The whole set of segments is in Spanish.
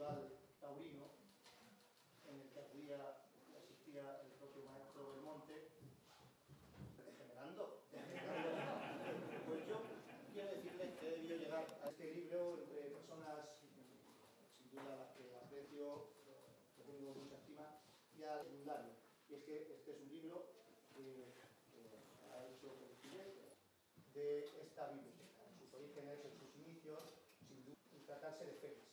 festival taurino en el que acudía, asistía el propio maestro Belmonte, degenerando. Pues yo quiero decirles que he debido llegar a este libro entre personas, sin duda las que aprecio, que tengo mucha estima, y al secundario. Y es que este es un libro que, ha hecho de esta biblioteca, en sus orígenes, en sus inicios, sin duda, y tratarse de Félix.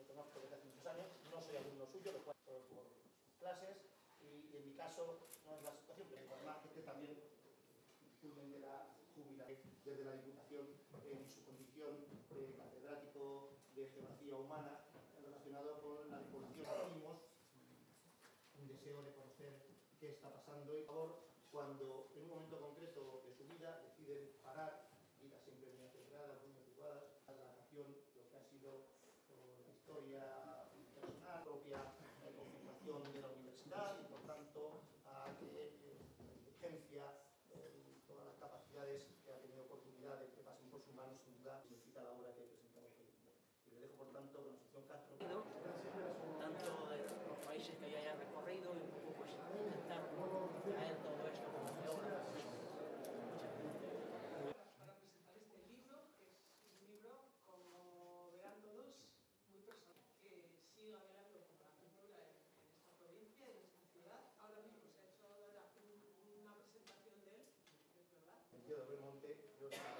Lo conozco desde hace muchos años, no soy por, por clases, y, en mi caso no es la situación, pero además que también disculpen de la jubilación desde la Diputación en su condición de catedrático de geografía humana relacionado con la diputación de un deseo de conocer qué está pasando y por favor, cuando en un momento concreto de su vida deciden parar, vida siempre muy acelerada, muy ocupada, la relación, lo que ha sido la historia personal, propia eh, confirmación de la universidad y por tanto a que eh, la inteligencia eh, todas las capacidades que ha tenido oportunidad de que pasen por sus manos, sin duda, significa la obra que presentamos hoy. Y le dejo, por tanto, con Asunción Castro. Tanto de los países que ya haya recorrido y un poco pues, intentar traer todo esto como de obra. Para presentar este libro, que es un libro, como verán todos, muy personal, que sigue velando como la cultura en, esta provincia, en esta ciudad. Ahora mismo se ha hecho una presentación de él, es verdad. El tío de Belmonte, yo estaba hablando